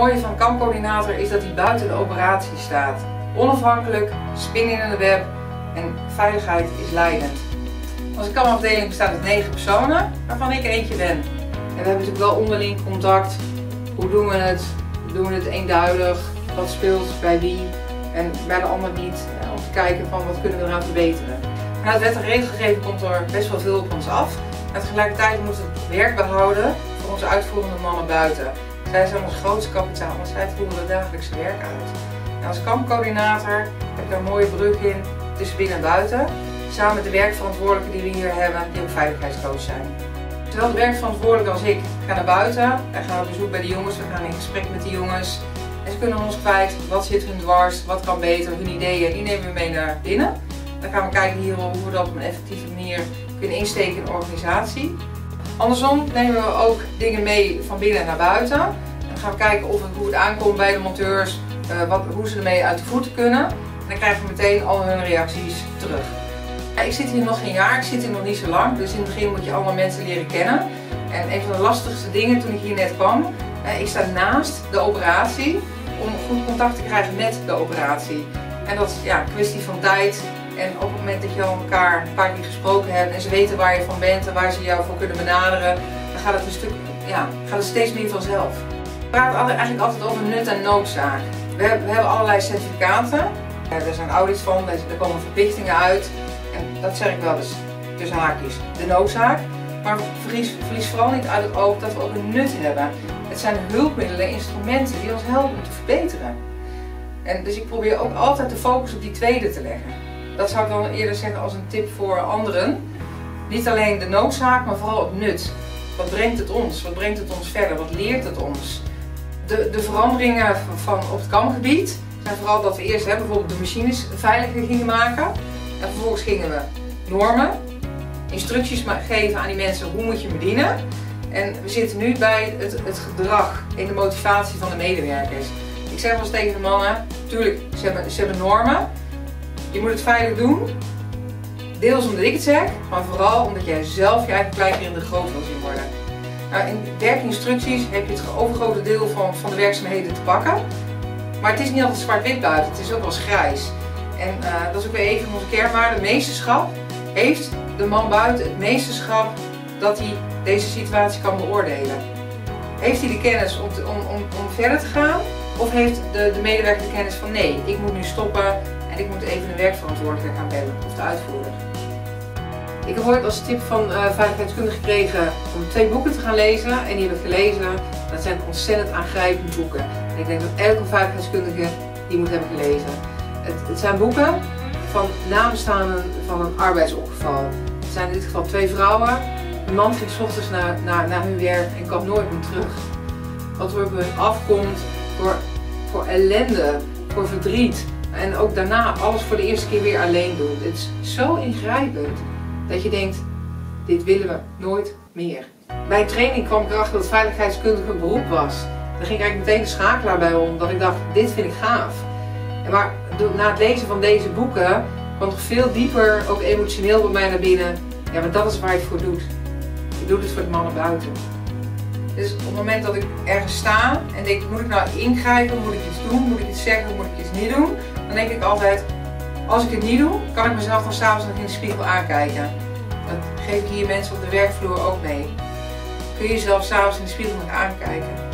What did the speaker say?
mooie van kampcoördinator is dat hij buiten de operatie staat. Onafhankelijk, spinning in de web en veiligheid is leidend. Onze kamafdeling bestaat uit negen personen, waarvan ik eentje ben. En we hebben natuurlijk wel onderling contact. Hoe doen we het? Doen we het eenduidig? Wat speelt bij wie? En bij de ander niet. Om te kijken van wat kunnen we eraan verbeteren. Na het wet en regelgeving komt er best wel veel op ons af. En tegelijkertijd moeten we het werk behouden voor onze uitvoerende mannen buiten. Zij zijn ons grootste kapitaal, want zij voeren het dagelijkse werk uit. En als kampcoördinator heb ik daar een mooie brug in tussen binnen en buiten. Samen met de werkverantwoordelijken die we hier hebben, die ook veiligheidscoach zijn. Zowel de werkverantwoordelijke als ik gaan naar buiten. Wij gaan op bezoek bij de jongens, we gaan in gesprek met de jongens. En ze kunnen ons kwijt, wat zit hun dwars, wat kan beter, hun ideeën, die nemen we mee naar binnen. Dan gaan we kijken hier hoe we dat op een effectieve manier kunnen insteken in de organisatie. Andersom nemen we ook dingen mee van binnen naar buiten. Dan gaan we kijken of het, het aankomt bij de monteurs, uh, wat, hoe ze ermee uit de voeten kunnen. En dan krijgen we meteen al hun reacties terug. Ik zit hier nog geen jaar, ik zit hier nog niet zo lang, dus in het begin moet je allemaal mensen leren kennen. En een van de lastigste dingen toen ik hier net kwam, ik sta naast de operatie om goed contact te krijgen met de operatie. En dat is ja, een kwestie van tijd en op het moment dat je al elkaar een paar keer gesproken hebt en ze weten waar je van bent en waar ze jou voor kunnen benaderen, dan gaat het een stuk, ja, gaat het steeds meer vanzelf. We praten eigenlijk altijd over nut en noodzaak. We hebben, allerlei certificaten. Er zijn audits van, er komen verplichtingen uit. En dat zeg ik wel eens tussen haakjes. De noodzaak. Maar verlies, verlies vooral niet uit het oog dat we ook een nut hebben. Het zijn hulpmiddelen, instrumenten die ons helpen om te verbeteren. En dus ik probeer ook altijd de focus op die tweede te leggen. Dat zou ik dan eerder zeggen als een tip voor anderen. Niet alleen de noodzaak, maar vooral het nut. Wat brengt het ons? Wat brengt het ons verder? Wat leert het ons? De, de veranderingen van, op het kamgebied zijn vooral dat we eerst hè, bijvoorbeeld de machines veiliger gingen maken. En vervolgens gingen we normen, instructies geven aan die mensen hoe moet je bedienen. En we zitten nu bij het, het gedrag en de motivatie van de medewerkers. Ik zeg wel eens tegen de mannen, natuurlijk, ze hebben, ze hebben normen, je moet het veilig doen. Deels omdat ik het zeg, maar vooral omdat jij zelf je eigen kleinkinderen groot wil zien worden. Nou, in werkinstructies heb je het overgrote deel van, van de werkzaamheden te pakken. Maar het is niet altijd zwart-wit buiten, het is ook wel grijs. En uh, dat is ook weer even onze kernwaarde. Meesterschap heeft de man buiten het meesterschap dat hij deze situatie kan beoordelen. Heeft hij de kennis om, om, om, om verder te gaan? Of heeft de, de medewerker de kennis van nee, ik moet nu stoppen en ik moet even een werkverantwoordelijke gaan bellen of de uitvoerder. Ik heb ooit als tip van uh, gekregen om twee boeken te gaan lezen en die heb ik gelezen. Dat zijn ontzettend aangrijpende boeken. En ik denk dat elke veiligheidskundige die moet hebben gelezen. Het, het zijn boeken van nabestaanden van een arbeidsongeval. Het zijn in dit geval twee vrouwen. Een man ging ochtends naar, naar, naar hun werk en kwam nooit meer terug. Wat er op hun afkomt voor ellende, voor verdriet, en ook daarna alles voor de eerste keer weer alleen doen. Het is zo ingrijpend dat je denkt, dit willen we nooit meer. Bij training kwam ik erachter dat veiligheidskundige een beroep was. Daar ging eigenlijk meteen de schakelaar bij om, dat ik dacht, dit vind ik gaaf. Maar na het lezen van deze boeken kwam nog veel dieper, ook emotioneel bij mij naar binnen. Ja, maar dat is waar je het voor doet. Je doet het voor de mannen buiten. Dus op het moment dat ik ergens sta en denk, moet ik nou ingrijpen, moet ik iets doen, moet ik iets zeggen, moet ik iets niet doen, dan denk ik altijd, als ik het niet doe, kan ik mezelf dan s'avonds nog in de spiegel aankijken. Dat geef ik hier mensen op de werkvloer ook mee. Kun je jezelf s'avonds in de spiegel nog aankijken.